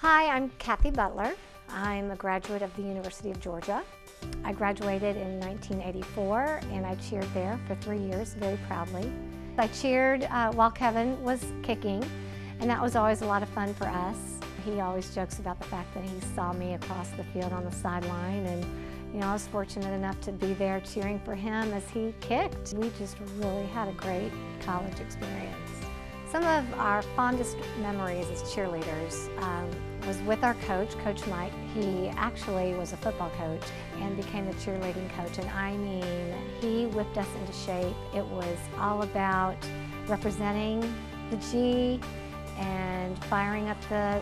Hi, I'm Cathy Butler. I'm a graduate of the University of Georgia. I graduated in 1984 and I cheered there for three years very proudly. I cheered uh, while Kevin was kicking and that was always a lot of fun for us. He always jokes about the fact that he saw me across the field on the sideline and you know, I was fortunate enough to be there cheering for him as he kicked. We just really had a great college experience. Some of our fondest memories as cheerleaders um, was with our coach, Coach Mike. He actually was a football coach and became the cheerleading coach. And I mean, he whipped us into shape. It was all about representing the G and firing up the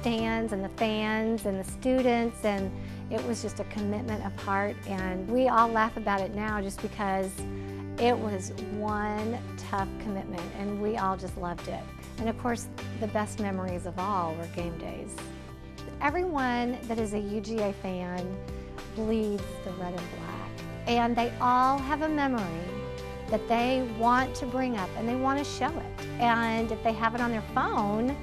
stands and the fans and the students and it was just a commitment of heart and we all laugh about it now just because it was one tough commitment and we all just loved it. And of course, the best memories of all were game days. Everyone that is a UGA fan bleeds the red and black. And they all have a memory that they want to bring up and they want to show it. And if they have it on their phone,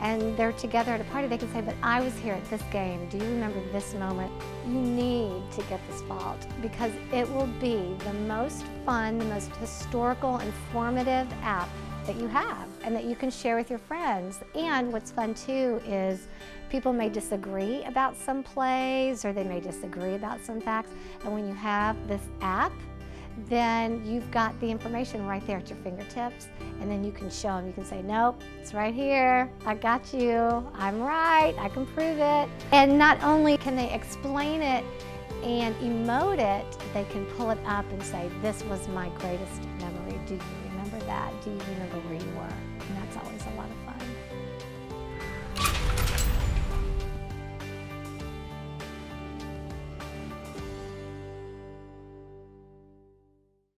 and they're together at a party, they can say, but I was here at this game. Do you remember this moment? You need to get this vault because it will be the most fun, the most historical, informative app that you have and that you can share with your friends. And what's fun too is people may disagree about some plays or they may disagree about some facts. And when you have this app, then you've got the information right there at your fingertips and then you can show them. You can say, nope, it's right here. I got you. I'm right. I can prove it. And not only can they explain it and emote it, they can pull it up and say, this was my greatest memory. Do you remember that? Do you remember where you were? And that's always a lot of fun.